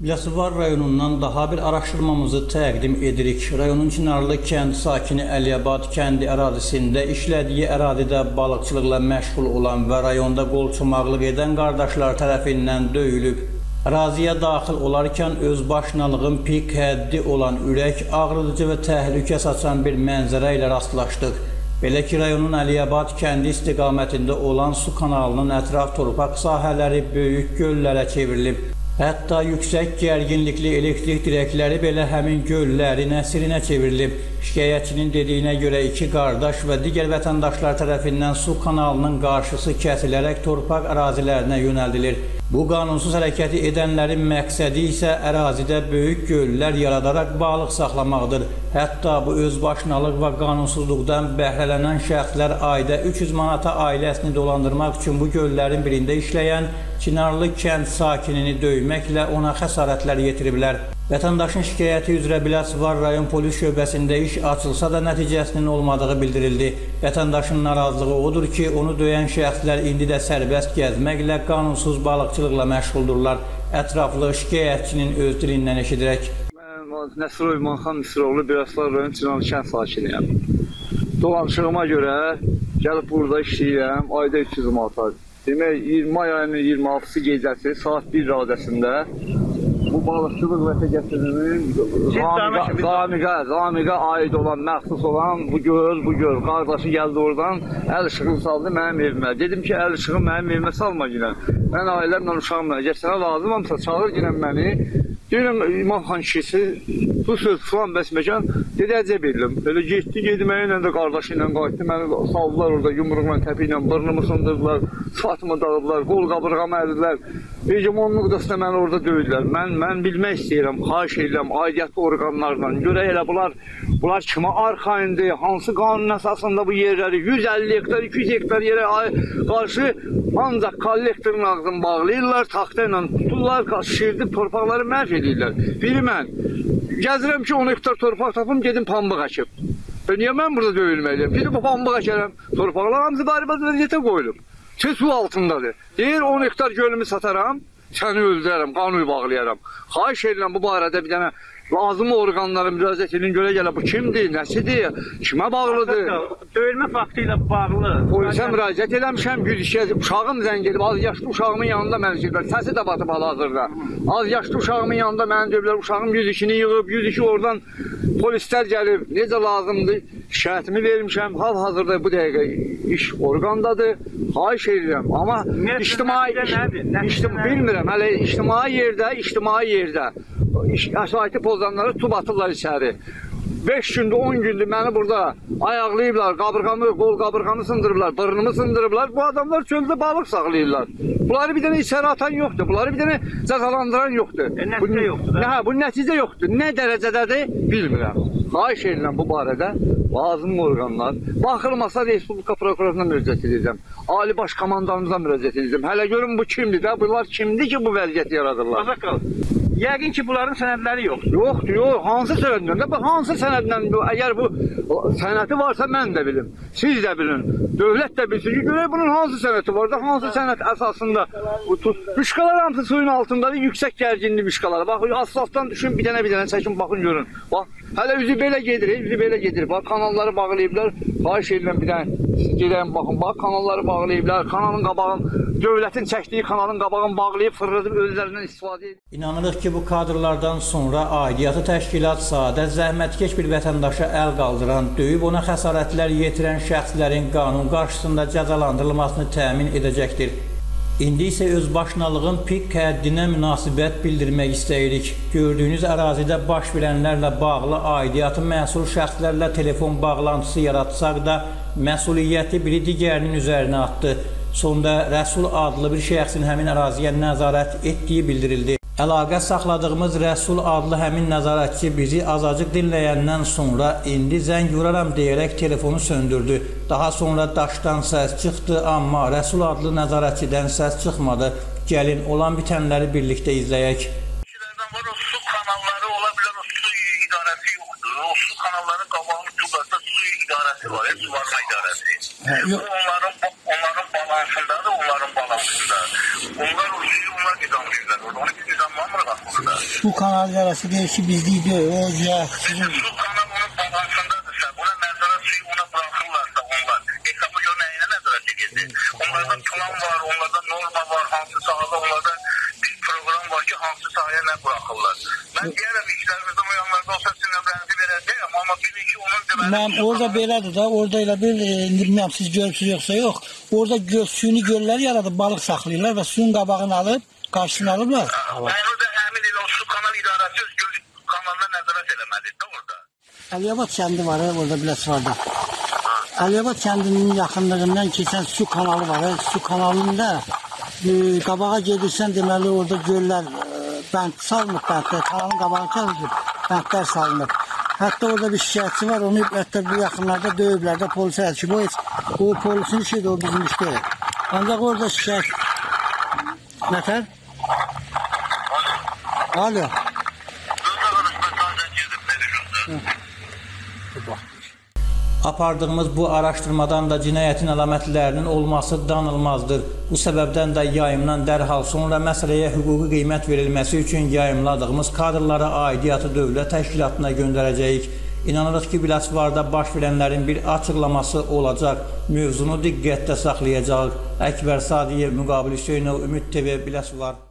Biləsuvar rayonundan daha bir araşdırmamızı təqdim edirik. Rayonun Çınarlı kənd sakini Əliyabad kəndi ərazisində işlədiyi ərazidə balıqçılıqla məşğul olan və rayonda qolçomaqlıq edən qardaşlar tərəfindən döyülüb. Əraziyə daxil olarkən özbaşınalığın pik həddi olan ürək ağrıdıcı və təhlükə saçan bir mənzərə ilə rastlaşdıq. Belə ki, rayonun Əliyabad kəndi istiqamətində olan su kanalının ətraf torpaq sahələri böyük göllərə çevrilib. Hətta yüksək gərginlikli elektrik dirəkləri belə həmin göllərin əsrinə çevrilib. Şikayətçinin dediyinə görə iki qardaş və digər vətəndaşlar tərəfindən su kanalının qarşısı kəsilərək torpaq ərazilərinə yönəldilir. Bu qanunsuz hərəkəti edənlərin məqsədi isə ərazidə böyük göllər yaradaraq balıq saxlamaqdır. Hətta bu özbaşınalıq və qanunsuzluqdan bəhrələnən şəxslər ayda 300 manata ailəsini dolandırmaq üçün bu göllərin birində işləyən Çinarlı kənd sakinini döyməklə ona xəsarətlər yetiriblər. Vətəndaşın şikayəti üzrə Biləsuvar rayon polis şöbəsində iş açılsa da nəticəsinin olmadığı bildirildi. Vətəndaşın narazılığı odur ki, onu döyən şəxslər indi də sərbəst gəzməklə qanunsuz balıqçılıqla məşğuldurlar. Ətraflı şikayətçinin öz dilindən eşidirək. Mən Nəsir Oymanxan Nəsiroğlu Biləsuvar rayon Çınarlı kənd sakiniyəm. Dolanışığıma görə gəlib burada işləyirəm, ayda 300 manat. Demək 20 may ayının 26-sı gecəsi saat 1 radəsində bu balıqçılıq vətəgəsinin Zamiqə, Zamiqə aid olan, məxsus olan bu göl, bu göl. Qardaşı gəldi oradan, əl işığını saldı mənim evimə. Dedim ki, əl işığı mənim evimə salma ginə. Mən ailəmlə, uşağımla, gəl sənə lazımamsa çağır ginə məni. Deyirəm, İmam xan kişisi, bu söz filan bəs məkan, dedi, əcəb edirəm. Belə getdi, gedməyə ilə də qardaşı ilə qayıtdı, məni saldılar orada yumruqla, təpi ilə, bırnımı sındırdılar, fatımı dağıdılar, qol qabırğamı ədilər. Hegemonluq üstə məni orada döydülər. Mən, mən bilmək istəyirəm, xahiş edirəm, aidiyyatlı orqanlardan. Görək elə bunlar, bunlar kimə arxayındır, hansı qanun əsasında bu yerləri 150 hektar, 200 hektar yerə qarşı ancaq kollektorun ağzını bağlayırlar, taxta ilə tuturlar, şişirdib torpaqları məhv edirlər. Biri mən gəzirəm ki 10 hektar torpaq tapım, gedim pambıq əkib. Və niyə mən burada döyülməliyəm? Gidib bu pambıq əkərəm. Torpaqlar hamısı baribəz vəziyyətə qoyulub. Ki su altındadır. Deyir 10 hektar gölümü sataram, səni öldürərəm, qanunu bağlayaram. Xahiş edirəm bu barədə bir dənə lazım orqanlara müraciət edin, görə gələ. Bu kimdir, nəsidir, kimə bağlıdır? Döyülmə faktı ilə bağlı. Polisə müraciət eləmişəm, güdüşə, uşağım zəng edib, az yaşlı uşağımın yanında məni çəkiblər, səsi də batıb hal-hazırda. Az yaşlı uşağımın yanında məni dövblər, uşağım 102-ni yığıb, 102 oradan polislər gəlib, necə lazımdır, şikayətimi vermişəm, hal-hazırda bu dəqiqə iş orqandadır, xahiş edirəm, amma ictimai, ictimai, bilmirəm, hələ ictimai yerdə, ictimai yerdə əsaiti pozanlara tub atırlar içəri. 5 gündür, 10 gündür məni burada ayaqlayıblar, qabırğamı, qol qabırğamı sındırıblar, bırnımı sındırıblar. Bu adamlar çöldə balıq saxlayırlar. Bunları bir dənə içəri atan yoxdur, bunları bir dənə cəzalandıran yoxdur. E, nəticə yoxdur. Nə, hə, bu nəticə yoxdur. Nə dərəcədədir, bilmirəm. Xahiş edirəm bu barədə lazım orqanlar. Baxılmasa Respublika prokuroruna müraciət edəcəm. Ali Baş komandanımıza müraciət edəcəm. Hələ görün bu kimdir də? Bunlar kimdir ki, bu vəziyyəti yaradırlar? Azaqal. Yəqin ki, bunların sənədləri yoxdur. Yoxdur, yox. Hansı sənədlə? Bu hansı sənədlə? Əgər bu sənədi varsa mən də bilim. Siz də bilin. Dövlət də bilsin ki, görək bunun hansı sənədi var da, hansı sənəd əsasında bu müşkalar hamısı suyun altındadır, yüksək gərginli müşkalar. Bax, asfaltdan düşün, bir dənə bir dənə çəkin, baxın görün. Bax, hələ üzü belə gedir, üzü belə gedir. Bax, kanalları bağlayıblar. Xahiş edirəm bir dənə gedəyim baxın. Bax, kanalları bağlayıblar. Kanalın qabağını dövlətin çəkdiyi kanalın qabağını bağlayıb fırladıb özlərindən istifadə edir. İnanırıq ki, bu kadrlardan sonra aidiyyatı təşkilat sadə zəhmətkeş bir vətəndaşa əl qaldıran, döyüb ona xəsarətlər yetirən şəxslərin qanun qarşısında cəzalandırılmasını təmin edəcəkdir. İndi isə özbaşınalığın pik həddinə münasibət bildirmək istəyirik. Gördüyünüz ərazidə baş verənlərlə bağlı aidiyyatı məsul şəxslərlə telefon bağlantısı yaratsaq da, məsuliyyəti biri digərinin üzərinə atdı. Sonda Rəsul adlı bir şəxsin həmin əraziyə nəzarət etdiyi bildirildi. Əlaqə saxladığımız Rəsul adlı həmin nəzarətçi bizi azacıq dinləyəndən sonra indi zəng vuraram deyərək telefonu söndürdü. Daha sonra daşdan səs çıxdı, amma Rəsul adlı nəzarətçidən səs çıxmadı. Gəlin olan bitənləri birlikdə izləyək. Kişilərdən var o su kanalları ola bilər o su idarəsi yoxdur. O su kanalları qabağını tutarsa su idarəsi var, su varma idarəsi. Bu onların onların balansındadır, onların balansında. Onlar o suyu onlar nizamlayırlar. Onu biz nizamlamırıq. Burada. Su kanalı yarası değil ki bizde diyor. O ya sizin Su kanalının babasındadırsa, buna nəzarət suyu ona bırakırlarsa onlar, hesab o nəyinə nəzarət edirdi? Onlarda plan var, onlarda norma var, hansı sahada onlarda bir program var ki, hansı sahaya nə bırakırlar. Mən deyərəm, işlərimizdə o yanlarda olsa sizin əmrənizi verəcəyəm, amma bilin ki, onun deməli... Ben su orada kanalı- belədir da, orada elə bir, e, bilmirəm siz görürsünüz yoxsa yox. Orada göl, suyunu göllər yaradıb, balıq saxlayırlar və suyun qabağını alıb, qarşısını alıblar. Onu da Əliyabad kəndi var, orada Biləsuvarda. Əliyabad kəndinin yaxınlığından keçən su kanalı var. Su kanalında e, qabağa gedirsən deməli orada göllər e, bənd salınıb, bəndlər, kanalın qabağı salınıb, bəndlər salınıb. Hətta orada bir şikayətçi var, onu hətta bu yaxınlarda döyüblər də polisə əlçi. Bu heç, o polisin işidir, o bizim iş deyil. Ancaq orada şikayət... Nətər? Alo. Apardığımız bu araşdırmadan da cinayətin əlamətlərinin olması danılmazdır. Bu səbəbdən də yayımdan dərhal sonra məsələyə hüquqi qiymət verilməsi üçün yayımladığımız kadrları aidiyyatı dövlət təşkilatına göndərəcəyik. İnanırıq ki, Biləsuvarda baş verənlərin bir açıqlaması olacaq. Mövzunu diqqətdə saxlayacağıq. Əkbər Sadiyev, Müqabil Hüseynov, Ümid TV, Biləsuvar.